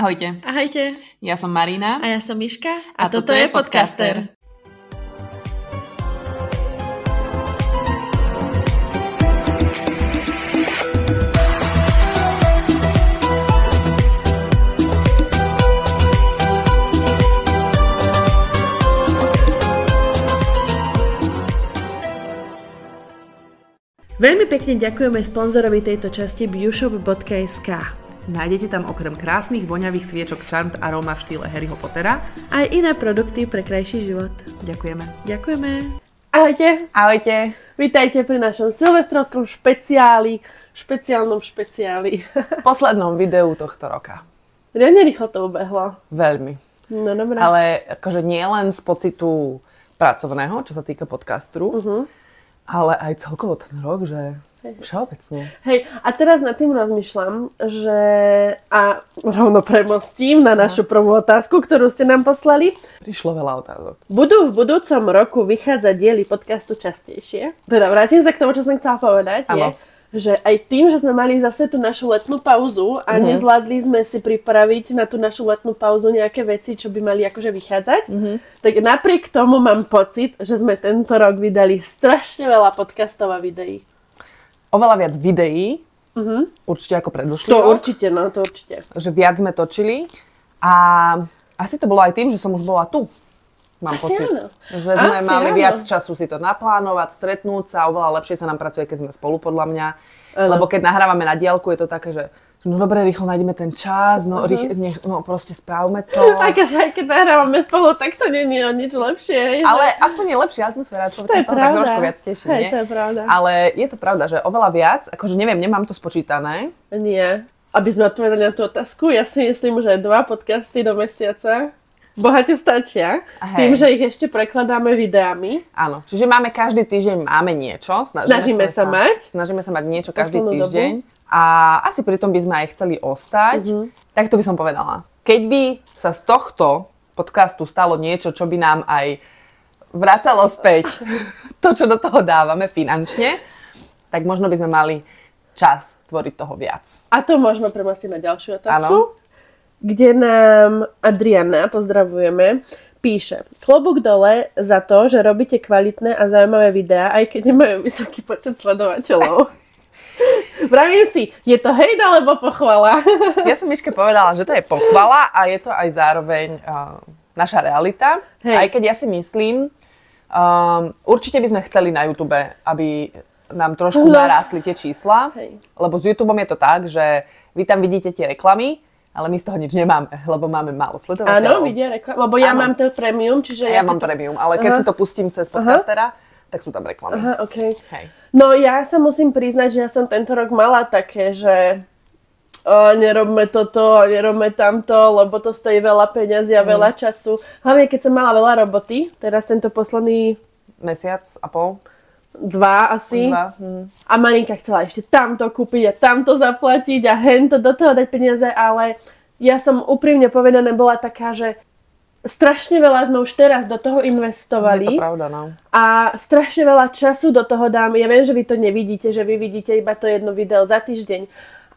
Ahojte. Ahojte. Ja som Marina. A ja som Miška. A, a toto, toto je podcaster. podcaster. Veľmi pekne ďakujeme sponzorovi tejto časti beaushop.sk. Nájdete tam okrem krásnych voňavých sviečok Charmed Aroma v štýle Harryho Pottera aj iné produkty pre krajší život. Ďakujeme. Ďakujeme. Ahojte. Ahojte. Vítajte pri našom silvestrovskom špeciáli, špeciálnom špeciáli. Poslednom videu tohto roka. Riadne rýchlo to ubehlo. Veľmi. No dobré. Ale akože nie len z pocitu pracovného, čo sa týka podcastu, uh-huh. ale aj celkovo ten rok, že Všeobecne. Hej, a teraz nad tým rozmýšľam, že a rovno premostím na našu prvú otázku, ktorú ste nám poslali. Prišlo veľa otázok. Budú v budúcom roku vychádzať diely podcastu častejšie? Teda vrátim sa k tomu, čo som chcela povedať. Ano. Je, že aj tým, že sme mali zase tú našu letnú pauzu a uh-huh. nezvládli sme si pripraviť na tú našu letnú pauzu nejaké veci, čo by mali akože vychádzať, uh-huh. tak napriek tomu mám pocit, že sme tento rok vydali strašne veľa podcastov a videí oveľa viac videí, uh-huh. určite ako predošlý To určite, no to určite. Že viac sme točili a asi to bolo aj tým, že som už bola tu. Mám asi pocit. Áno. Že sme asi mali áno. viac času si to naplánovať, stretnúť sa, oveľa lepšie sa nám pracuje, keď sme spolu podľa mňa. Ano. Lebo keď nahrávame na diálku, je to také, že no dobre, rýchlo nájdeme ten čas, no, uh-huh. rých, nech, no proste správme to. Aj keď, aj keď nahrávame spolu, tak to je o nič lepšie. Ale že... aspoň je lepšia atmosféra, je pravda. tak trošku viac teší, Hej, nie? to je pravda. Ale je to pravda, že oveľa viac, akože neviem, nemám to spočítané. Nie. Aby sme odpovedali na tú otázku, ja si myslím, že dva podcasty do mesiaca bohate stačia. Hej. Tým, že ich ešte prekladáme videami. Áno, čiže máme každý týždeň máme niečo. Snažíme, snažíme sa, sa mať. Snažíme sa mať niečo každý týždeň. Dobu a asi pri tom by sme aj chceli ostať. Mm-hmm. Tak to by som povedala. Keď by sa z tohto podcastu stalo niečo, čo by nám aj vracalo späť to, čo do toho dávame finančne, tak možno by sme mali čas tvoriť toho viac. A to môžeme premostiť na ďalšiu otázku, ano. kde nám Adriana, pozdravujeme, píše Klobúk dole za to, že robíte kvalitné a zaujímavé videá, aj keď nemajú vysoký počet sledovateľov. Vravím si, je to hejt alebo pochvala? ja som Miške povedala, že to je pochvala a je to aj zároveň uh, naša realita. Hej. Aj keď ja si myslím, um, určite by sme chceli na YouTube, aby nám trošku no. narástli tie čísla, Hej. lebo s YouTube je to tak, že vy tam vidíte tie reklamy, ale my z toho nič nemáme, lebo máme málo sledovateľov. Áno, vidia reklamy, lebo ja Áno. mám to premium, čiže... Ja, ja mám to... premium, ale keď Aha. si to pustím cez podcastera, Aha tak sú tam reklamy. Aha, okay. Hej. No ja sa musím priznať, že ja som tento rok mala také, že o, nerobme toto, nerobme tamto, lebo to stojí veľa peňazí a mm. veľa času. Hlavne keď som mala veľa roboty, teraz tento posledný... Mesiac a pol? Dva asi. Dva. Hm. A Marinka chcela ešte tamto kúpiť a tamto zaplatiť a hento do toho dať peniaze, ale ja som úprimne povedané bola taká, že strašne veľa sme už teraz do toho investovali. Je to pravda, no. A strašne veľa času do toho dám. Ja viem, že vy to nevidíte, že vy vidíte iba to jedno video za týždeň.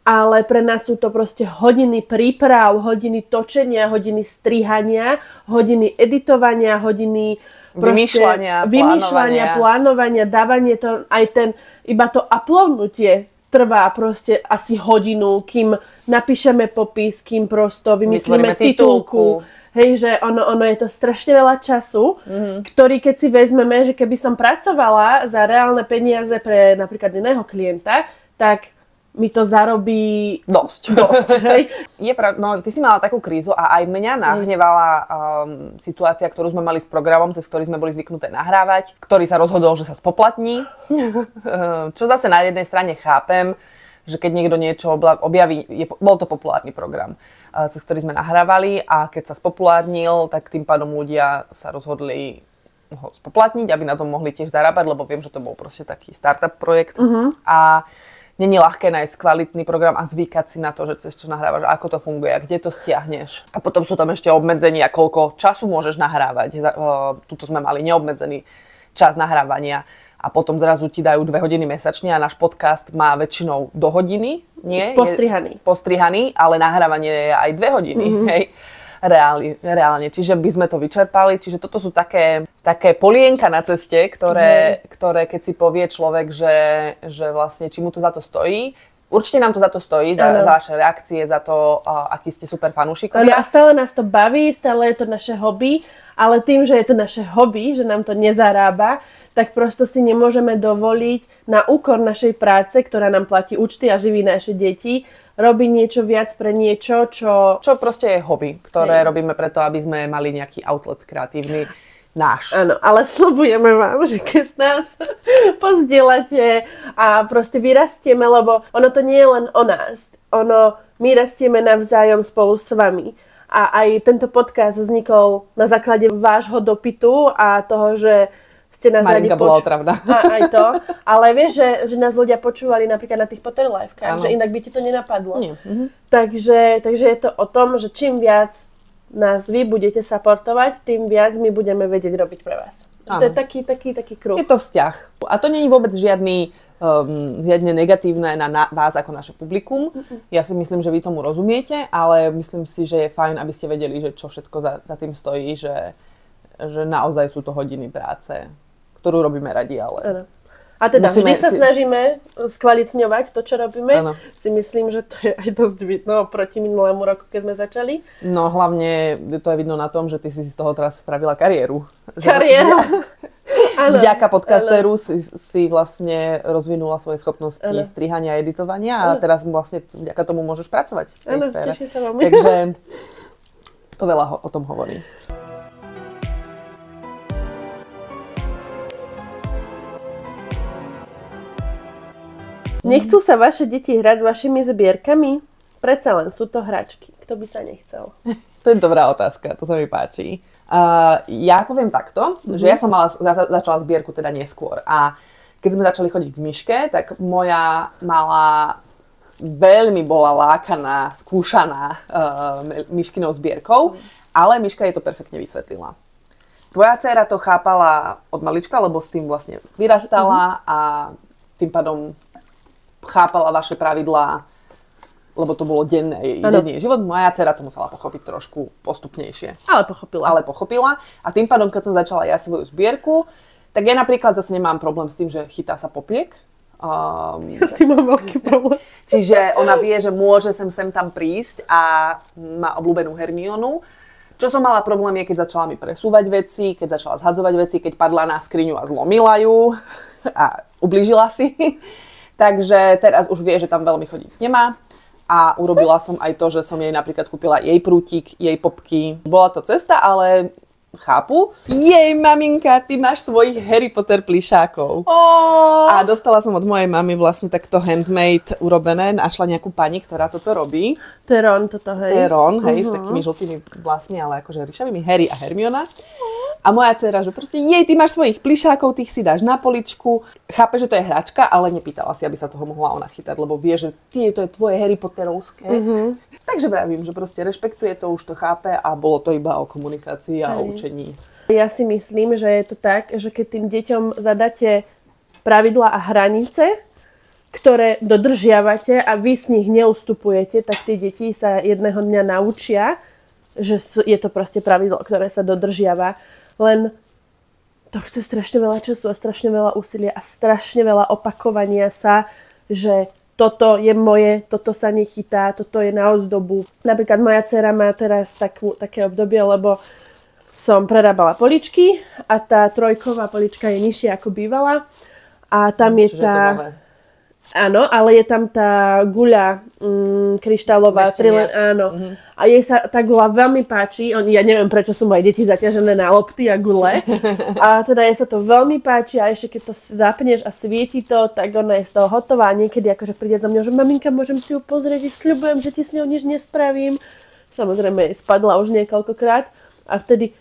Ale pre nás sú to proste hodiny príprav, hodiny točenia, hodiny strihania, hodiny editovania, hodiny vymýšľania, vymýšľania plánovania. plánovania, dávanie to, aj ten, iba to uploadnutie trvá proste asi hodinu, kým napíšeme popis, kým prosto vymyslíme titulku. titulku Hej, že ono, ono je to strašne veľa času, mm-hmm. ktorý keď si vezmeme, že keby som pracovala za reálne peniaze pre napríklad iného klienta, tak mi to zarobí dosť. dosť hej. Je prav... no, ty si mala takú krízu a aj mňa nahnevala um, situácia, ktorú sme mali s programom, cez ktorý sme boli zvyknuté nahrávať, ktorý sa rozhodol, že sa spoplatní. Čo zase na jednej strane chápem, že keď niekto niečo objaví, je, bol to populárny program, cez ktorý sme nahrávali a keď sa spopulárnil, tak tým pádom ľudia sa rozhodli ho spoplatniť, aby na tom mohli tiež zarábať, lebo viem, že to bol proste taký startup projekt uh-huh. a není ľahké nájsť kvalitný program a zvykať si na to, že cez čo nahrávaš, ako to funguje, kde to stiahneš. A potom sú tam ešte obmedzenia, koľko času môžeš nahrávať. Tuto sme mali neobmedzený čas nahrávania a potom zrazu ti dajú dve hodiny mesačne a náš podcast má väčšinou do hodiny, nie? Postrihaný. Je postrihaný, ale nahrávanie je aj dve hodiny, mm-hmm. hej reálne, reálne. Čiže by sme to vyčerpali. Čiže toto sú také, také polienka na ceste, ktoré, mm. ktoré keď si povie človek, že, že vlastne či mu to za to stojí, Určite nám to za to stojí, za, za vaše reakcie, za to, uh, aký ste super fanúšikovia. a stále nás to baví, stále je to naše hobby, ale tým, že je to naše hobby, že nám to nezarába, tak prosto si nemôžeme dovoliť na úkor našej práce, ktorá nám platí účty a živí naše deti, robiť niečo viac pre niečo, čo... Čo proste je hobby, ktoré Hej. robíme preto, aby sme mali nejaký outlet kreatívny náš. Áno, ale slobujeme vám, že keď nás pozdielate a proste vyrastieme, lebo ono to nie je len o nás. Ono, my rastieme navzájom spolu s vami. A aj tento podcast vznikol na základe vášho dopytu a toho, že ste nás Marinka bola poč- otravná. A, aj to. Ale vieš, že, že nás ľudia počúvali napríklad na tých Potter Livekách, že inak by ti to nenapadlo. Nie. Mhm. Takže, takže je to o tom, že čím viac nás vy budete supportovať, tým viac my budeme vedieť robiť pre vás. To je taký, taký, taký kruh. Je to vzťah. A to je vôbec žiadny um, žiadne negatívne na, na vás ako naše publikum. Ja si myslím, že vy tomu rozumiete, ale myslím si, že je fajn, aby ste vedeli, že čo všetko za, za tým stojí, že, že naozaj sú to hodiny práce ktorú robíme radi, ale... Ano. A teda Musíme vždy sa si... snažíme skvalitňovať to, čo robíme. Ano. Si myslím, že to je aj dosť vidno proti minulému roku, keď sme začali. No hlavne to je vidno na tom, že ty si z toho teraz spravila kariéru. Kariéru. Ano, Vďaka podcasteru si, si vlastne rozvinula svoje schopnosti ano. strihania a editovania a ano. teraz vlastne vďaka tomu môžeš pracovať v tej ano, sfére. Sa vám. Takže to veľa ho, o tom hovorí. Nechcú sa vaše deti hrať s vašimi zbierkami? Predsa len sú to hračky. Kto by sa nechcel? to je dobrá otázka, to sa mi páči. Uh, ja poviem takto, mm-hmm. že ja som mala, za, začala zbierku teda neskôr a keď sme začali chodiť k Myške, tak moja mala veľmi bola lákaná, skúšaná uh, Myškinou zbierkou, mm. ale Myška jej to perfektne vysvetlila. Tvoja dcera to chápala od malička, lebo s tým vlastne vyrastala mm-hmm. a tým pádom chápala vaše pravidlá, lebo to bolo denné, denný život. Moja dcera to musela pochopiť trošku postupnejšie. Ale pochopila. Ale pochopila. A tým pádom, keď som začala ja svoju zbierku, tak ja napríklad zase nemám problém s tým, že chytá sa popiek. Um, ja s tým mám veľký problém. Čiže ona vie, že môže sem sem tam prísť a má obľúbenú Hermionu. Čo som mala problém je, keď začala mi presúvať veci, keď začala zhadzovať veci, keď padla na skriňu a zlomila ju a ublížila si. Takže teraz už vie, že tam veľmi chodiť nemá. A urobila som aj to, že som jej napríklad kúpila jej prútik, jej popky. Bola to cesta, ale chápu. Jej, maminka, ty máš svojich Harry Potter plišákov. Oh. A dostala som od mojej mamy vlastne takto handmade urobené. Našla nejakú pani, ktorá toto robí. To je Ron toto, hej. To je Ron, hej, uh-huh. s takými žltými vlastne, ale akože ryšavými. Harry a Hermiona. A moja dcera, že proste, jej, ty máš svojich plišákov, tých si dáš na poličku. Chápe, že to je hračka, ale nepýtala si, aby sa toho mohla ona chytať, lebo vie, že tie, to je tvoje Harry Potterovské. Uh-huh. Takže vravím, že proste rešpektuje to, už to chápe a bolo to iba o komunikácii a o učení. Ja si myslím, že je to tak, že keď tým deťom zadáte pravidla a hranice, ktoré dodržiavate a vy z nich neustupujete, tak tie deti sa jedného dňa naučia, že je to proste pravidlo, ktoré sa dodržiava len to chce strašne veľa času a strašne veľa úsilia a strašne veľa opakovania sa, že toto je moje, toto sa nechytá, toto je na ozdobu. Napríklad moja dcera má teraz takú, také obdobie, lebo som prerábala poličky a tá trojková polička je nižšia ako bývala a tam je tá... Áno, ale je tam tá guľa mm, kryštálová. Trile, áno. Mm-hmm. A jej sa tá guľa veľmi páči. On, ja neviem, prečo sú moje deti zaťažené na lopty a gule. a teda jej sa to veľmi páči a ešte keď to zapneš a svieti to, tak ona je z toho hotová. A niekedy akože príde za mňa, že maminka, môžem si ju pozrieť, sľubujem, že ti s ňou nič nespravím. Samozrejme, spadla už niekoľkokrát. A vtedy,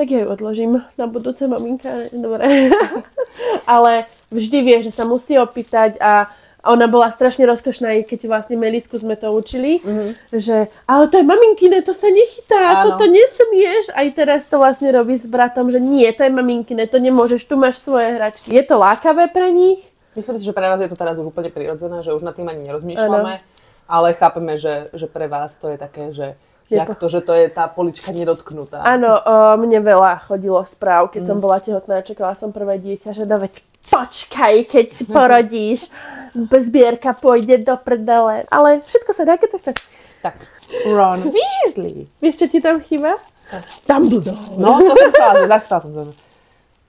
tak ja ju odložím na budúce, maminka. Dobre. ale vždy vie, že sa musí opýtať a ona bola strašne rozkošná, aj keď vlastne Melisku sme to učili, mm-hmm. že ale to je maminkine, to sa nechytá, Áno. toto nesmieš. Aj teraz to vlastne robí s bratom, že nie, to je maminkine, to nemôžeš, tu máš svoje hračky. Je to lákavé pre nich? Myslím si, že pre nás je to teraz už úplne prirodzené, že už nad tým ani nerozmýšľame, ano. ale chápeme, že, že pre vás to je také, že Jak to, že to je tá polička nedotknutá? Áno, o, mne veľa chodilo správ, keď mm. som bola tehotná čakala som prvé dieťa, že no veď počkaj, keď porodíš, zbierka pôjde do prdele. Ale všetko sa dá, keď sa chce. Tak, Ron Weasley. Vieš, čo ti tam chýba? Dumbledore. No, to som chcela, že zachytala som to.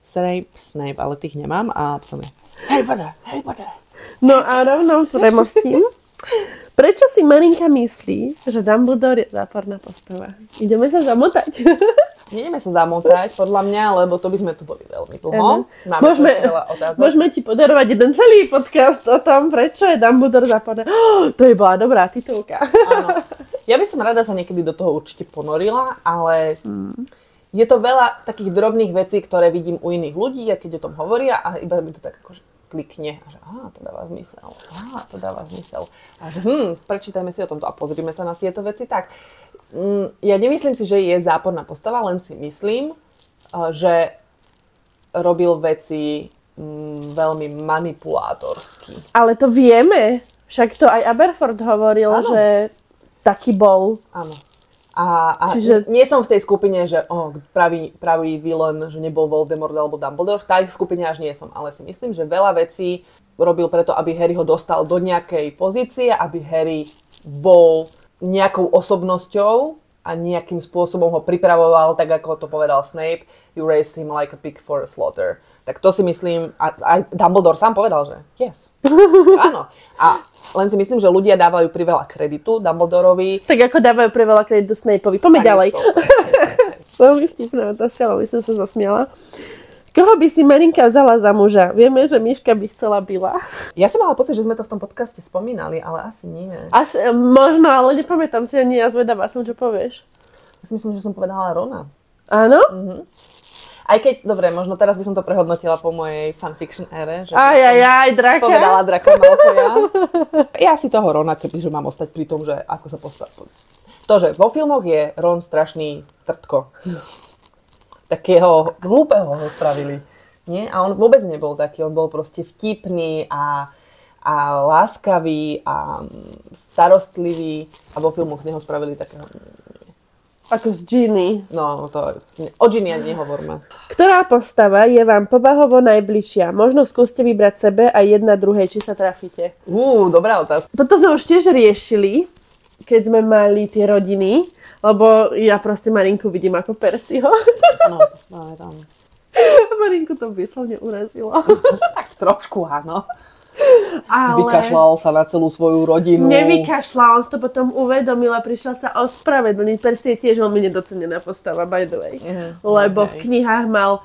Snape, Snape, ale tých nemám a potom je Harry Potter, Harry Potter. No a rovno premostím. Prečo si Marinka myslí, že Dumbledore je záporná postava? Ideme sa zamotať. Ideme sa zamotať, podľa mňa, lebo to by sme tu boli veľmi dlho. Máme môžeme, veľa otázok. Môžeme ti podarovať jeden celý podcast o tom, prečo je Dumbledore záporná. Oh, to je bola dobrá titulka. Áno. Ja by som rada sa niekedy do toho určite ponorila, ale hmm. je to veľa takých drobných vecí, ktoré vidím u iných ľudí a keď o tom hovoria a iba by to tak akože klikne a že á, to dáva zmysel, á, to dáva zmysel. A že hm, prečítajme si o tomto a pozrime sa na tieto veci tak. Mm, ja nemyslím si, že je záporná postava, len si myslím, že robil veci mm, veľmi manipulátorsky. Ale to vieme. Však to aj Aberford hovoril, ano. že taký bol. Áno. A, a Čiže... nie som v tej skupine, že oh, pravý, pravý villain, že nebol Voldemort alebo Dumbledore, v tej skupine až nie som, ale si myslím, že veľa vecí robil preto, aby Harry ho dostal do nejakej pozície, aby Harry bol nejakou osobnosťou a nejakým spôsobom ho pripravoval, tak ako to povedal Snape, you raised him like a pig for a slaughter. Tak to si myslím, a aj Dumbledore sám povedal, že yes. Áno. A len si myslím, že ľudia dávajú priveľa kreditu Dumbledorovi. Tak ako dávajú priveľa kreditu Snapeovi. Poďme ďalej. Veľmi vtipná otázka, veľmi som sa zasmiala. Koho by si Marinka vzala za muža? Vieme, že Miška by chcela Bila. Ja som mala pocit, že sme to v tom podcaste spomínali, ale asi nie. Asi, možno, ale nepamätám si ani ja zvedavá som, čo povieš. Ja si myslím, že som povedala Rona. Áno? Mhm. Aj keď, dobre, možno teraz by som to prehodnotila po mojej fanfiction ére. Že aj, aj, aj, draka. Povedala draka Malfoja. ja si toho Rona, kebyže mám ostať pri tom, že ako sa postaví. To, že vo filmoch je Ron strašný trtko takého hlúpeho ho spravili. Nie? A on vôbec nebol taký, on bol proste vtipný a, a láskavý a starostlivý a vo filmoch z neho spravili takého... Ako z Ginny. No, to, o Ginny ani nehovorme. Ktorá postava je vám povahovo najbližšia? Možno skúste vybrať sebe a jedna druhej, či sa trafíte. Ú, dobrá otázka. Toto sme už tiež riešili keď sme mali tie rodiny, lebo ja proste Marinku vidím ako Persiho. Áno, máme tam. Marinku to vyslovne urazilo. tak trošku áno. Ale... Vykašľal sa na celú svoju rodinu. Nevykašľal, on to potom uvedomil a prišla sa ospravedlniť. Persi je tiež veľmi nedocenená postava, by the way. Mm, Lebo okay. v knihách mal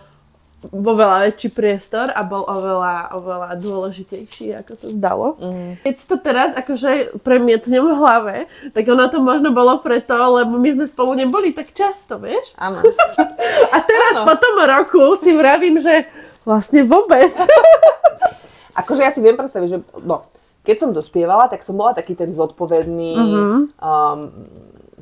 vo veľa väčší priestor a bol oveľa, oveľa dôležitejší, ako sa zdalo. Mm. Keď to teraz akože premietnem v hlave, tak ono to možno bolo preto, lebo my sme spolu neboli tak často, vieš? Áno. a teraz ano. po tom roku si vravím, že vlastne vôbec. akože ja si viem predstaviť, že no, keď som dospievala, tak som bola taký ten zodpovedný, mm-hmm. um,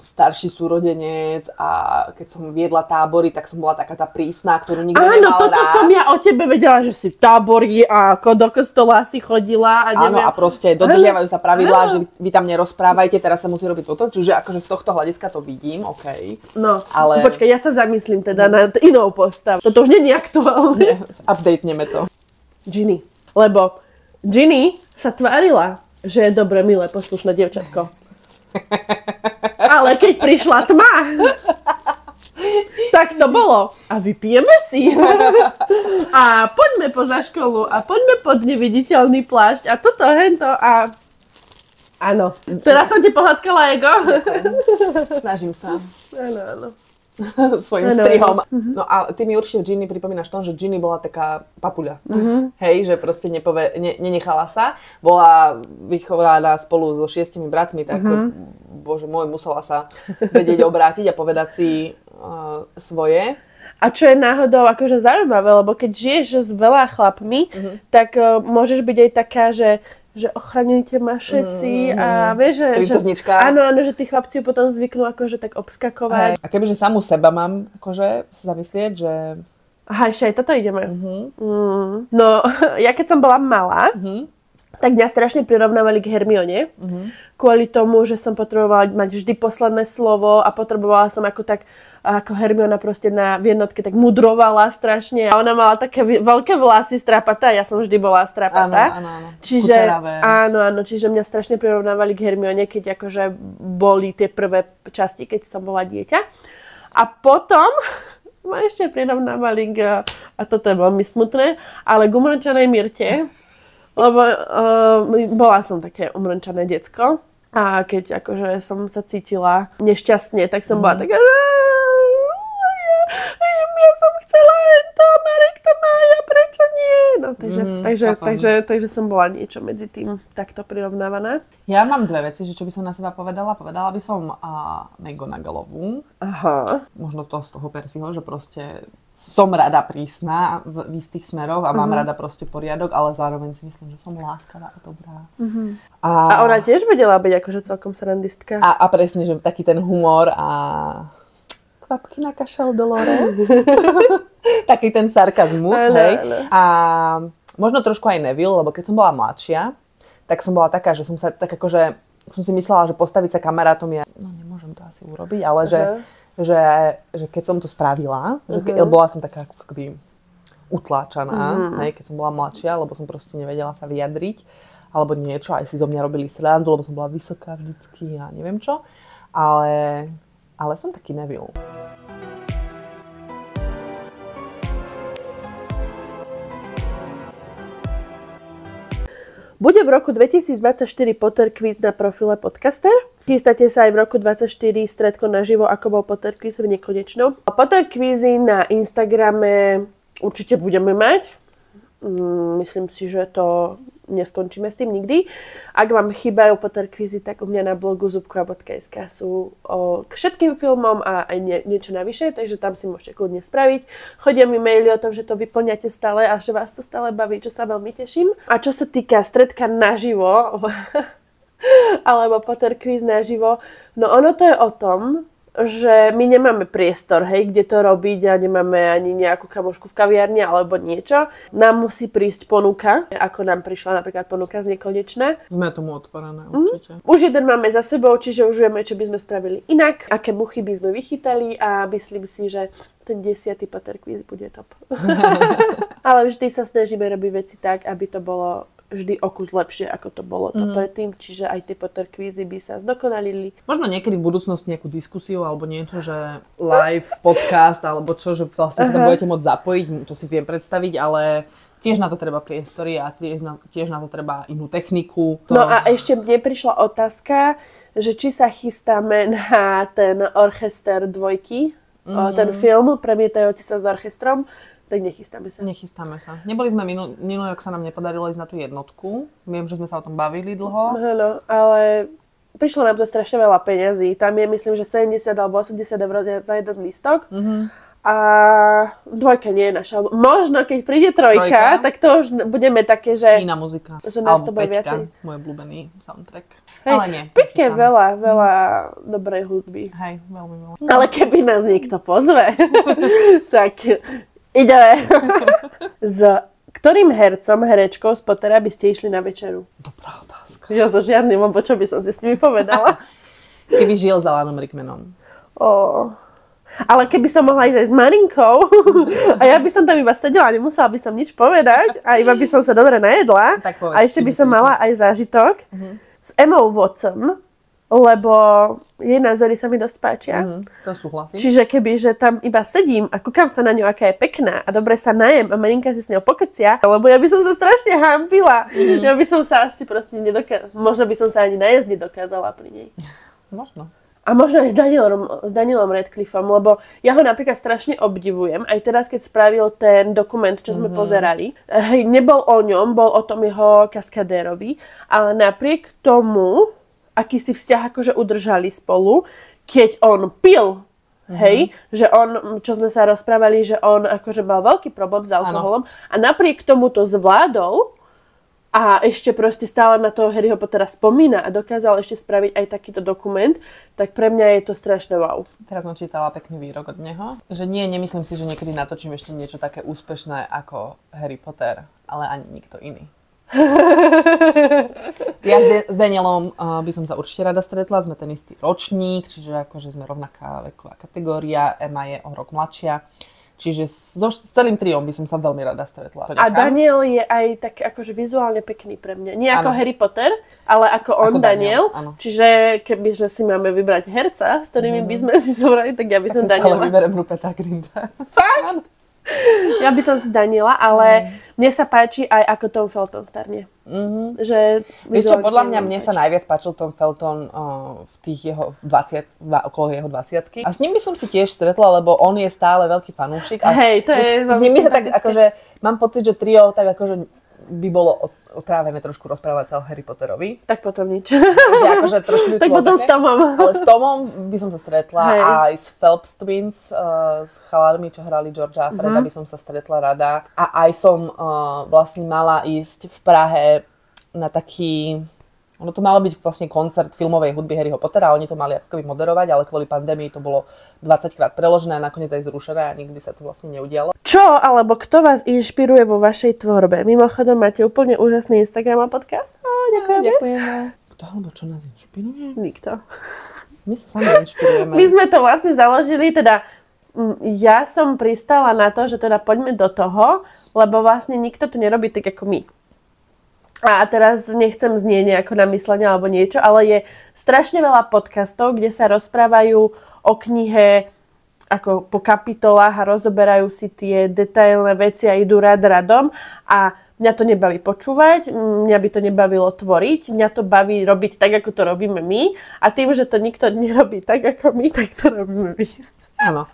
starší súrodenec a keď som viedla tábory, tak som bola taká tá prísna, ktorú nikto Áno, nemal toto rád. som ja o tebe vedela, že si tábory a ako do kostola si chodila. A Áno, a proste dodržiavajú sa pravidlá, že vy, tam nerozprávajte, teraz sa musí robiť toto. Čiže akože z tohto hľadiska to vidím, OK. No, ale... počkaj, ja sa zamyslím teda nad inou postav. Toto už nie je aktuálne. Updateneme to. Ginny. Lebo Ginny sa tvárila, že je dobre, milé, poslušné dievčatko. Ale keď prišla tma, tak to bolo. A vypijeme si. A poďme poza školu a poďme pod neviditeľný plášť a toto, hento a... Áno. Teraz som ti pohľadkala ego. Snažím sa. Áno, áno. svojim ano, strihom. Uh-huh. No a ty mi určite Ginny pripomínaš tom, že Ginny bola taká papuľa. Uh-huh. Hej, že proste nepove, ne, nenechala sa. Bola vychovaná spolu so šiestimi bratmi, tak uh-huh. bože môj, musela sa vedieť obrátiť a povedať si uh, svoje. A čo je náhodou akože zaujímavé, lebo keď žiješ s veľa chlapmi, uh-huh. tak uh, môžeš byť aj taká, že že ochraňujte ma všetci mm, a vieš, že, že, áno, áno, že tí chlapci potom zvyknú akože tak obskakovať. Hej. A kebyže samú seba mám akože sa zamyslieť, že... Aha, ešte aj toto ideme. Uh-huh. Mm. No, ja keď som bola malá, uh-huh. tak mňa strašne prirovnávali k Hermione. Uh-huh. Kvôli tomu, že som potrebovala mať vždy posledné slovo a potrebovala som ako tak a ako Hermiona proste na, v jednotke tak mudrovala strašne a ona mala také veľké vlasy strapatá, ja som vždy bola strapatá. Áno, áno, áno. Čiže, áno, áno, čiže mňa strašne prirovnávali k Hermione, keď akože boli tie prvé časti, keď som bola dieťa. A potom ma ešte prirovnávali k, a toto je veľmi smutné, ale k umrčanej Mirte, lebo uh, bola som také umrčané decko. A keď akože som sa cítila nešťastne, tak som bola mhm. taká, ja som chcela to, Marek to má, ja prečo nie? No, takže, mm, takže, takže, takže som bola niečo medzi tým takto prirovnávaná. Ja mám dve veci, že čo by som na seba povedala. Povedala by som uh, McGonagallovú. Aha. Možno to z toho Persiho, že proste som rada prísna v, v istých smeroch a mám uh-huh. rada proste poriadok, ale zároveň si myslím, že som láskavá a dobrá. Uh-huh. A, a ona tiež vedela byť akože celkom srandistka. A, a presne, že taký ten humor a kvapky na kašel Dolores. Taký ten sarkazmus, ale, hej. Ale. A možno trošku aj Neville, lebo keď som bola mladšia, tak som bola taká, že som sa tak akože, som si myslela, že postaviť sa kamarátom je, no nemôžem to asi urobiť, ale uh-huh. že, že, že keď som to spravila, uh-huh. že ke, bola som taká ako keby utláčaná, uh-huh. hej, keď som bola mladšia, lebo som proste nevedela sa vyjadriť, alebo niečo, aj si zo mňa robili srandu, lebo som bola vysoká vždycky a neviem čo. Ale ale som taký Neville. Bude v roku 2024 Potter Quiz na profile Podcaster. Chystáte sa aj v roku 2024 stredko naživo, ako bol Potter Quiz v nekonečnom. Potter Quizy na Instagrame určite budeme mať. Mm, myslím si, že to neskončíme s tým nikdy. Ak vám chýbajú Potter quizy, tak u mňa na blogu zubkova.sk sú o, k všetkým filmom a aj nie, niečo navyše, takže tam si môžete kľudne spraviť. Chodia mi maily o tom, že to vyplňate stále a že vás to stále baví, čo sa veľmi teším. A čo sa týka stredka naživo, alebo Potter quiz naživo, no ono to je o tom, že my nemáme priestor, hej, kde to robiť a nemáme ani nejakú kamošku v kaviarni alebo niečo. Nám musí prísť ponuka, ako nám prišla napríklad ponuka z nekonečné. Sme tomu otvorené, mhm. určite. Mm. Už jeden máme za sebou, čiže už vieme, čo by sme spravili inak, aké muchy by sme vychytali a myslím si, že ten desiatý Potter quiz bude top. Ale vždy sa snažíme robiť veci tak, aby to bolo vždy o kus lepšie, ako to bolo to mm. predtým, čiže aj tie Potter kvízy by sa zdokonalili. Možno niekedy v budúcnosti nejakú diskusiu alebo niečo, že live podcast alebo čo, že vlastne sa tam budete môcť zapojiť, to si viem predstaviť, ale tiež na to treba priestory a tiež na, tiež na to treba inú techniku. To... No a ešte mne prišla otázka, že či sa chystáme na ten orchester dvojky, mm-hmm. ten film premietajúci sa s orchestrom, tak nechystáme sa. Nechystáme sa. Neboli sme minulý, minulý rok sa nám nepodarilo ísť na tú jednotku. Viem, že sme sa o tom bavili dlho. Áno, ale prišlo nám to strašne veľa peňazí. Tam je myslím, že 70 alebo 80 eur za jeden lístok. Mm-hmm. A dvojka nie je naša. Možno keď príde trojka, trojka, tak to už budeme také, že... Iná muzika. Že nás Alebo to Peťka, viacej. môj obľúbený soundtrack. Hej, Ale nie. Peťke veľa, veľa mm. dobrej hudby. Hej, veľmi veľa. Ale keby nás niekto pozve, tak Ideme. S ktorým hercom, herečkou z Pottera by ste išli na večeru? Dobrá otázka. Ja so žiadnym, lebo čo by som si s nimi povedala? Keby žil za Alanom Rickmanom. Oh. Ale keby som mohla ísť aj s Marinkou a ja by som tam iba sedela, nemusela by som nič povedať a iba by som sa dobre najedla tak povedz, a ešte by som mala aj zážitok uh-huh. s Emou Watson, lebo jej názory sa mi dosť páčia. Mm, to súhlasím. Čiže keby, že tam iba sedím a kúkam sa na ňu, aká je pekná a dobre sa najem a Marinka si s ňou pokecia, lebo ja by som sa strašne hámpila. Mm. Ja by som sa asi proste nedokázala, možno by som sa ani najesť nedokázala pri nej. Možno. A možno aj s Danielom, s Danielom Radcliffeom, lebo ja ho napríklad strašne obdivujem. Aj teraz, keď spravil ten dokument, čo sme mm-hmm. pozerali, hej, nebol o ňom, bol o tom jeho kaskadérovi, ale napriek tomu aký si vzťah akože udržali spolu, keď on pil, mm-hmm. hej, že on, čo sme sa rozprávali, že on akože mal veľký problém s alkoholom ano. a napriek tomu to zvládol a ešte proste stále na toho Harryho Pottera spomína a dokázal ešte spraviť aj takýto dokument, tak pre mňa je to strašné wow. Teraz som čítala pekný výrok od neho, že nie, nemyslím si, že niekedy natočím ešte niečo také úspešné ako Harry Potter, ale ani nikto iný. ja s, Danielom uh, by som sa určite rada stretla, sme ten istý ročník, čiže akože sme rovnaká veková kategória, Emma je o rok mladšia. Čiže so, s celým triom by som sa veľmi rada stretla. A Daniel je aj tak akože vizuálne pekný pre mňa. Nie ako ano. Harry Potter, ale ako on ako Daniel. Daniel. Čiže keby že si máme vybrať herca, s ktorými mm. by sme si zobrali, tak ja by tak som Daniela. Tak vyberem Rupeta Grinda. Fakt? ja by som si Daniela, ale mm. mne sa páči aj ako Tom Felton starne. Mm-hmm. Že Víš čo, podľa mňa mne sa najviac páčil Tom Felton uh, v tých jeho 20, okolo jeho 20 A s ním by som si tiež stretla, lebo on je stále veľký fanúšik. A Hej, to je S ním sa tak akože, mám pocit, že trio tak akože by bolo otrávené trošku rozprávať sa o Harry Potterovi. Tak potom nič. Že akože trošku tak potom také. s Tomom. Ale s Tomom by som sa stretla Hej. aj s Phelps Twins, uh, s chalármi, čo hrali Georgia a Freda, mm-hmm. by som sa stretla rada. A aj som uh, vlastne mala ísť v Prahe na taký ono to malo byť vlastne koncert filmovej hudby Harryho Pottera oni to mali ako keby moderovať, ale kvôli pandémii to bolo 20 krát preložené a nakoniec aj zrušené a nikdy sa to vlastne neudialo. Čo alebo kto vás inšpiruje vo vašej tvorbe? Mimochodom máte úplne úžasný Instagram a podcast. Ó, ďakujeme. ďakujeme. Kto alebo čo nás inšpiruje? Nikto. My sa sami inšpirujeme. My sme to vlastne založili, teda ja som pristala na to, že teda poďme do toho, lebo vlastne nikto to nerobí tak ako my a teraz nechcem znieť nejako namyslenie alebo niečo, ale je strašne veľa podcastov, kde sa rozprávajú o knihe ako po kapitolách a rozoberajú si tie detailné veci a idú rad radom a mňa to nebaví počúvať, mňa by to nebavilo tvoriť, mňa to baví robiť tak, ako to robíme my a tým, že to nikto nerobí tak, ako my, tak to robíme my. Áno.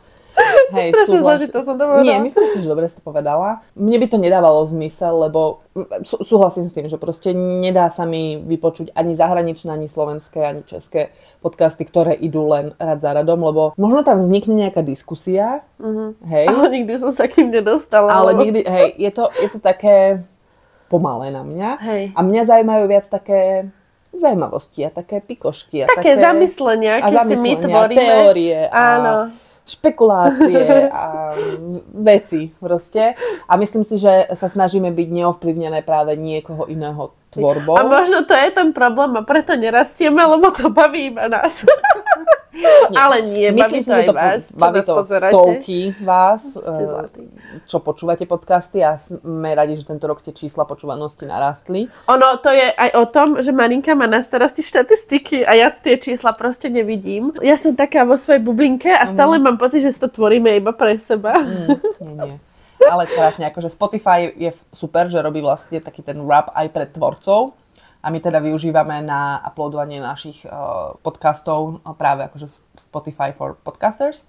Hej, Strašne zložito som to povedala. Nie, myslím si, že dobre si to povedala. Mne by to nedávalo zmysel, lebo sú, súhlasím s tým, že proste nedá sa mi vypočuť ani zahraničné, ani slovenské, ani české podcasty, ktoré idú len rad za radom, lebo možno tam vznikne nejaká diskusia. Uh-huh. Hej. Ale nikdy som sa k ním nedostala. Ale lebo... nikdy, hej, je to, je to také pomalé na mňa. Hej. A mňa zaujímajú viac také zaujímavosti a také pikošky. A také, také zamyslenia, aké si my tvoríme. teórie. Áno. Špekulácie a veci proste. A myslím si, že sa snažíme byť neovplyvnené práve niekoho iného tvorbou. A možno to je ten problém a preto nerastieme, lebo to baví iba nás. Nie. Ale nie, Myslím baví si, že to vás, baví to stovky vás, eh, čo počúvate podcasty a sme radi, že tento rok tie čísla počúvanosti narastli. Ono to je aj o tom, že Marinka má na starosti štatistiky a ja tie čísla proste nevidím. Ja som taká vo svojej bublinke a stále mm. mám pocit, že to tvoríme iba pre seba. Mm, nie, nie. Ale krásne, akože Spotify je super, že robí vlastne taký ten rap aj pre tvorcov a my teda využívame na uploadovanie našich uh, podcastov uh, práve akože Spotify for podcasters.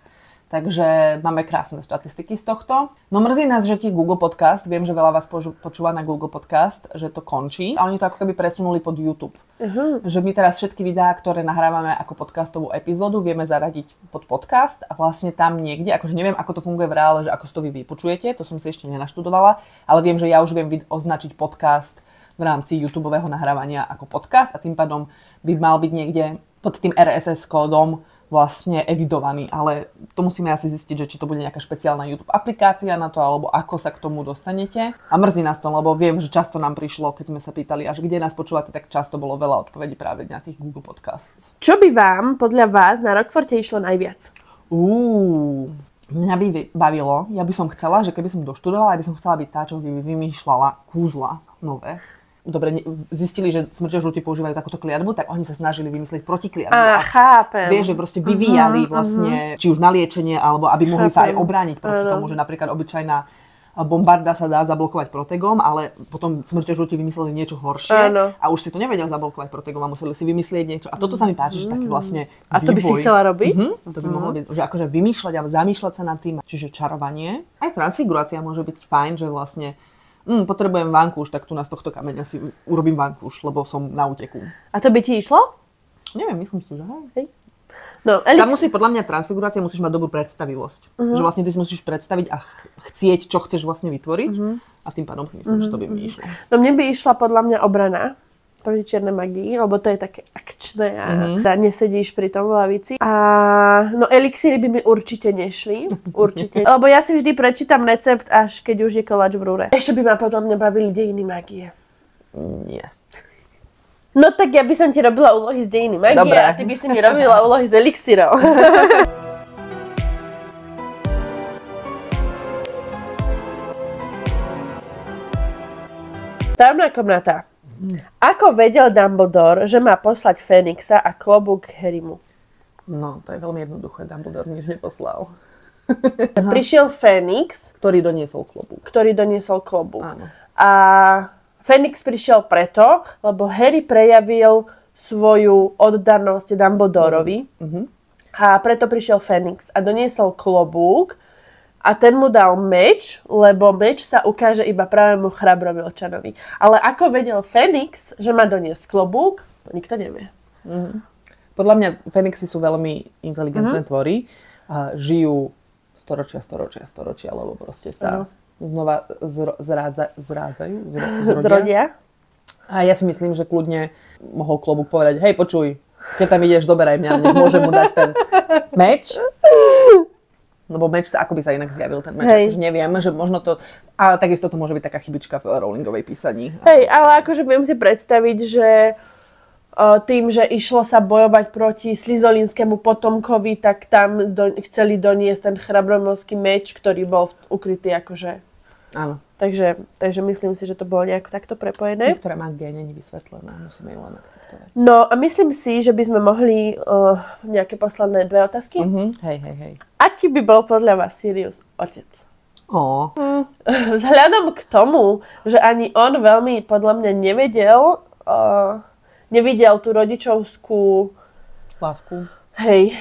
Takže máme krásne štatistiky z tohto. No mrzí nás, že ti Google Podcast, viem, že veľa vás počúva na Google Podcast, že to končí. A oni to ako keby presunuli pod YouTube. Uh-huh. Že my teraz všetky videá, ktoré nahrávame ako podcastovú epizódu, vieme zaradiť pod podcast a vlastne tam niekde, akože neviem, ako to funguje v reále, že ako si to vy vypočujete, to som si ešte nenaštudovala, ale viem, že ja už viem označiť podcast v rámci YouTube nahrávania ako podcast a tým pádom by mal byť niekde pod tým RSS kódom vlastne evidovaný, ale to musíme asi zistiť, že či to bude nejaká špeciálna YouTube aplikácia na to, alebo ako sa k tomu dostanete. A mrzí nás to, lebo viem, že často nám prišlo, keď sme sa pýtali, až kde nás počúvate, tak často bolo veľa odpovedí práve na tých Google Podcasts. Čo by vám podľa vás na Rockforte išlo najviac? Uú, mňa by bavilo, ja by som chcela, že keby som doštudovala, by som chcela byť tá, čo by vymýšľala kúzla nové dobre zistili, že smrťožlúti používajú takúto kliatbu, tak oni sa snažili vymyslieť protikliatbu. A, a chápem. Vieš, že proste vyvíjali uh-huh, vlastne, uh-huh. či už na liečenie, alebo aby mohli chápem. sa aj obrániť proti uh-huh. tomu, že napríklad obyčajná bombarda sa dá zablokovať protegom, ale potom smrťožlúti vymysleli niečo horšie ano. a už si to nevedel zablokovať protegom a museli si vymyslieť niečo. A toto sa mi páči, že také vlastne A to by si chcela robiť? Uh-huh. To by uh-huh. mohlo byť, že akože vymýšľať a zamýšľať sa nad tým. Čiže čarovanie. Aj transfigurácia môže byť fajn, že vlastne mm, potrebujem vankúš, tak tu z tohto kameňa si urobím vankúš, lebo som na úteku. A to by ti išlo? Neviem, myslím si, že hej. hej. No, Tam musí, podľa mňa, transfigurácia musíš mať dobrú predstavivosť. Uh-huh. Že vlastne ty si musíš predstaviť a ch- chcieť, čo chceš vlastne vytvoriť. Uh-huh. A tým pádom si myslím, uh-huh. že to by mi išlo. No mne by išla podľa mňa obrana proti čiernej magii, lebo to je také akčné a mm-hmm. nesedíš pri tom v lavici. A no elixíry by mi určite nešli, určite. lebo ja si vždy prečítam recept, až keď už je koláč v rúre. Ešte by ma podľa mňa bavili dejiny magie. Nie. No tak ja by som ti robila úlohy z dejiny magie Dobre. a ty by si mi robila úlohy z elixírov. Tamná komnata. Ako vedel Dumbledore, že má poslať Fénixa a klobúk Harrymu? No, to je veľmi jednoduché. Dumbledore nič neposlal. Prišiel Fénix, Ktorý doniesol klobúk. ktorý doniesol klobúk. Áno. A Fénix prišiel preto, lebo Harry prejavil svoju oddanosť Dumbledorovi. Mhm. A preto prišiel Fénix a doniesol klobúk a ten mu dal meč, lebo meč sa ukáže iba pravému chrabrovi Očanovi. Ale ako vedel Fénix, že má doniesť klobúk, to nikto nevie. Podľa mňa Fenixy sú veľmi inteligentné mm-hmm. tvory a žijú storočia, storočia, storočia, lebo proste sa Áno. znova zro, zrádza, zrádzajú, zro, zrodia. Zrodia. A ja si myslím, že kľudne mohol klobúk povedať, hej, počuj, keď tam ideš, doberaj mňa, nech môžem mu dať ten meč. Lebo meč sa, ako by sa inak zjavil ten meč, Hej. akože neviem, že možno to, ale takisto to môže byť taká chybička v Rowlingovej písaní. Hej, ale akože viem si predstaviť, že tým, že išlo sa bojovať proti slizolinskému potomkovi, tak tam do, chceli doniesť ten chrabromovský meč, ktorý bol v- ukrytý akože. Áno. Takže, takže myslím si, že to bolo nejako takto prepojené. Niektorá magia není vysvetlená, musíme ju len akceptovať. No a myslím si, že by sme mohli uh, nejaké posledné dve otázky. Mhm, hej, hej, hej. Aký by bol podľa vás Sirius otec? Ó, Vzhľadom k tomu, že ani on veľmi podľa mňa nevedel, uh, nevidel tú rodičovskú, lásku. hej,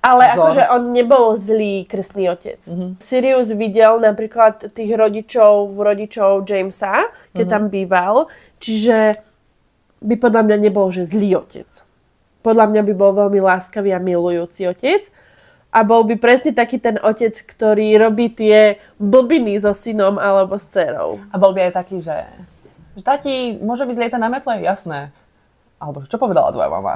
ale Vzor. akože on nebol zlý krstný otec. Mm-hmm. Sirius videl napríklad tých rodičov, rodičov Jamesa, keď mm-hmm. tam býval, čiže by podľa mňa nebol, že zlý otec. Podľa mňa by bol veľmi láskavý a milujúci otec. A bol by presne taký ten otec, ktorý robí tie blbiny so synom alebo s dcerou. A bol by aj taký, že, že tati, môže byť lietať na metle? Jasné. Alebo čo povedala tvoja mama?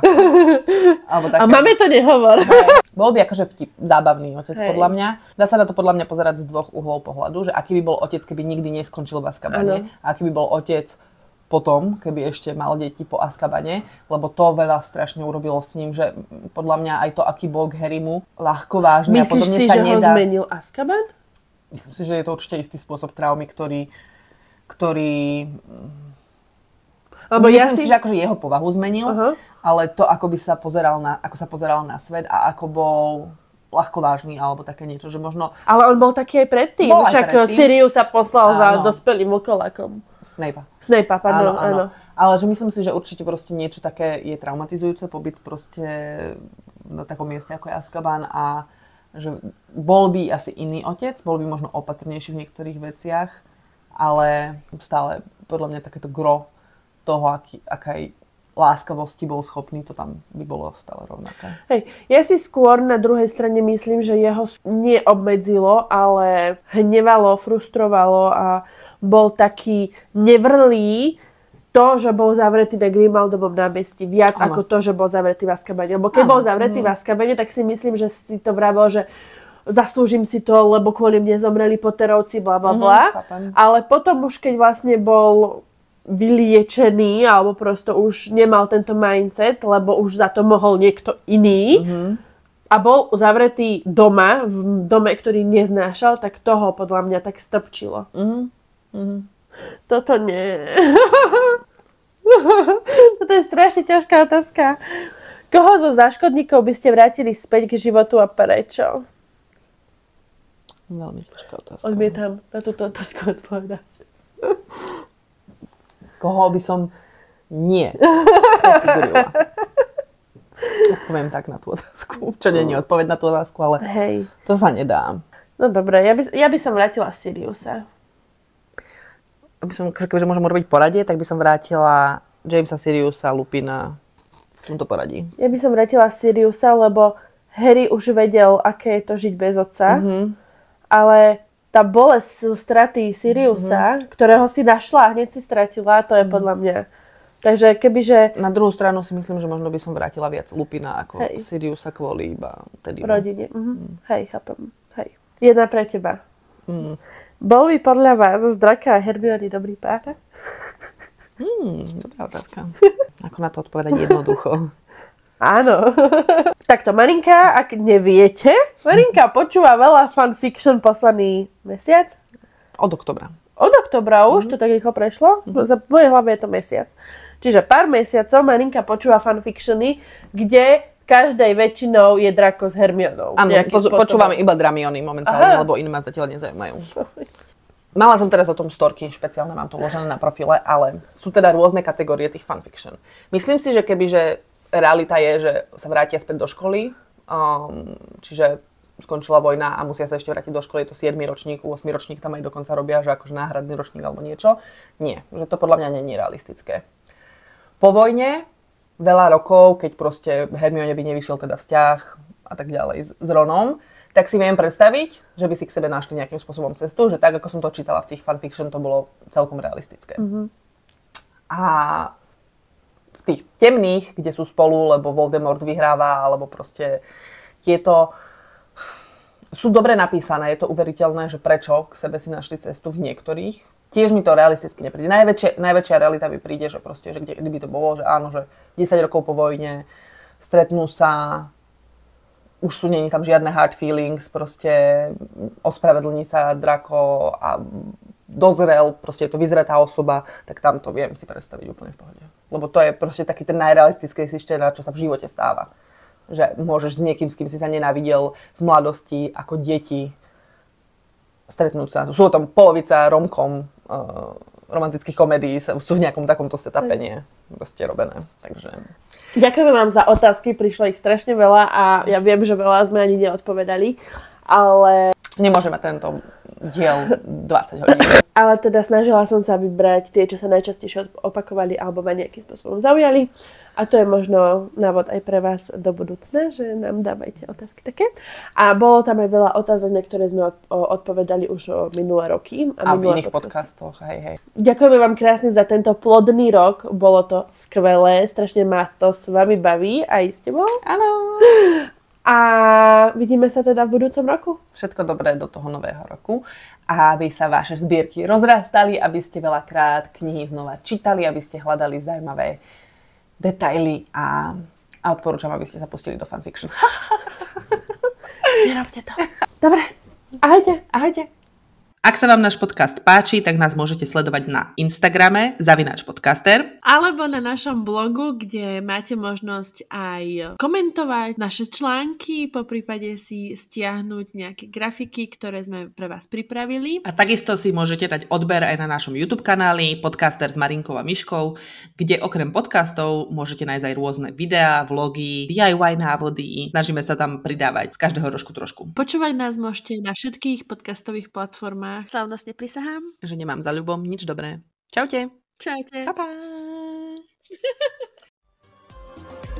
Alebo také. A máme to nehovor. Bol by akože vtip, zábavný otec Hej. podľa mňa. Dá sa na to podľa mňa pozerať z dvoch uhlov pohľadu, že aký by bol otec, keby nikdy neskončil v Azkabane a aký by bol otec potom, keby ešte mal deti po Azkabane, lebo to veľa strašne urobilo s ním, že podľa mňa aj to, aký bol k Harrymu, ľahko vážny a Myslíš podobne si, sa že ho nedá. zmenil Azkaban? Myslím si, že je to určite istý spôsob traumy, ktorý, ktorý Lebo ja Myslím si... si, že akože jeho povahu zmenil, Aha. ale to, ako by sa pozeral na, ako sa pozeral na svet a ako bol ľahko vážny alebo také niečo, že možno Ale on bol taký aj predtým. Bol aj Však predtým. Sirius sa poslal za Áno. dospelým vlkolákom. Snape. Snape, pardon, áno. Ale že myslím si, že určite proste niečo také je traumatizujúce, pobyt proste na takom mieste ako je Azkaban a že bol by asi iný otec, bol by možno opatrnejší v niektorých veciach, ale stále podľa mňa takéto gro toho, aký, akej láskavosti bol schopný, to tam by bolo stále rovnaké. Hej, ja si skôr na druhej strane myslím, že jeho s- nie obmedzilo, ale hnevalo, frustrovalo a bol taký nevrlý to, že bol zavretý na Grimaldovom námestí, viac Áno. ako to, že bol zavretý v Azkabane. Lebo keď Áno, bol zavretý v Azkabane, tak si myslím, že si to vravel, že zaslúžim si to, lebo kvôli mne zomreli Potterovci, bla bla bla. Mhm, chápem. Ale potom už keď vlastne bol vyliečený, alebo prosto už nemal tento mindset, lebo už za to mohol niekto iný a bol zavretý doma, v dome, ktorý neznášal, tak toho podľa mňa tak strpčilo. Mhm. Toto nie. Toto je strašne ťažká otázka. Koho zo záškodníkov by ste vrátili späť k životu a prečo? Veľmi ťažká otázka. Odmietam na túto otázku odpovedať. Koho by som... Nie. Kategorila. Odpoviem tak na tú otázku. Čo nie je odpoveď na tú otázku, ale Hej. to sa nedá. No dobre, ja by, ja by som vrátila Siriusa. Aby som, keďže môžem urobiť poradie, tak by som vrátila Jamesa Siriusa, Lupina v tomto poradí. Ja by som vrátila Siriusa, lebo Harry už vedel, aké je to žiť bez otca, mm-hmm. ale tá bolesť zo straty Siriusa, mm-hmm. ktorého si našla a hneď si stratila, to je mm-hmm. podľa mňa. Takže kebyže... Na druhú stranu si myslím, že možno by som vrátila viac Lupina ako Hej. Siriusa kvôli iba tedy. Rodine. Mm-hmm. Mm. Hej, chápem. Hej. Jedna pre teba. Mm. Bol by podľa vás z Draka a Hermiony dobrý pár? Hmm, dobrá otázka. Ako na to odpovedať jednoducho? Áno. Takto, Marinka, ak neviete, Marinka počúva veľa fanfiction posledný mesiac. Od oktobra. Od oktobra už, mm-hmm. to tak rýchlo prešlo. Mm-hmm. Za mojej hlave je to mesiac. Čiže pár mesiacov Marinka počúva fanfictiony, kde každej väčšinou je Drako s Hermionou. Áno, po, počúvam iba Dramiony momentálne, Aha. lebo iné ma zatiaľ nezaujímajú. Mala som teraz o tom storky, špeciálne mám to uložené na profile, ale sú teda rôzne kategórie tých fanfiction. Myslím si, že keby, že realita je, že sa vrátia späť do školy, um, čiže skončila vojna a musia sa ešte vrátiť do školy, je to 7 ročník, 8 ročník tam aj dokonca robia, že akože náhradný ročník alebo niečo. Nie, že to podľa mňa nie je realistické. Po vojne, veľa rokov, keď proste Hermione by nevyšiel teda vzťah a tak ďalej s, s Ronom, tak si viem predstaviť, že by si k sebe našli nejakým spôsobom cestu, že tak, ako som to čítala v tých fanfiction, to bolo celkom realistické. Mm-hmm. A tých temných, kde sú spolu, lebo Voldemort vyhráva, alebo proste tieto sú dobre napísané, je to uveriteľné, že prečo k sebe si našli cestu v niektorých. Tiež mi to realisticky nepríde. Najväčšia, najväčšia realita mi príde, že proste, že kde, kdyby to bolo, že áno, že 10 rokov po vojne stretnú sa, už sú není tam žiadne hard feelings, proste ospravedlní sa Drako a dozrel, proste je to vyzretá osoba, tak tam to viem si predstaviť úplne v pohode. Lebo to je proste taký ten najrealistickejší scénar, čo sa v živote stáva. Že môžeš s niekým, s kým si sa nenávidel v mladosti, ako deti, stretnúť sa. Sú o tom polovica romkom, uh, romantických komédií sú v nejakom takomto setape nie proste robené. Takže... Ďakujeme vám za otázky, prišlo ich strašne veľa a ja viem, že veľa sme ani neodpovedali, ale... Nemôžeme tento diel 20 hodín. Ale teda snažila som sa vybrať tie, čo sa najčastejšie opakovali alebo ma nejakým spôsobom zaujali. A to je možno návod aj pre vás do budúcna, že nám dávajte otázky také. A bolo tam aj veľa otázok, na ktoré sme odpovedali už o minulé roky. A, a v iných podcastoch, hej, hej. Ďakujeme vám krásne za tento plodný rok. Bolo to skvelé, strašne ma to s vami baví. Aj s tebou? Áno. A vidíme sa teda v budúcom roku. Všetko dobré do toho nového roku. A aby sa vaše zbierky rozrastali, aby ste veľakrát knihy znova čítali, aby ste hľadali zaujímavé detaily a, a odporúčam, aby ste sa pustili do fanfiction. Nerobte to. Dobre, ahojte. Ahojte. Ak sa vám náš podcast páči, tak nás môžete sledovať na Instagrame zavináč podcaster. Alebo na našom blogu, kde máte možnosť aj komentovať naše články, po prípade si stiahnuť nejaké grafiky, ktoré sme pre vás pripravili. A takisto si môžete dať odber aj na našom YouTube kanáli Podcaster s Marinkou a Myškou, kde okrem podcastov môžete nájsť aj rôzne videá, vlogy, DIY návody. Snažíme sa tam pridávať z každého rožku trošku. Počúvať nás môžete na všetkých podcastových platformách a slávnostne prisahám, že nemám za ľubom nič dobré. Čaute. Čaute. Pa, pa.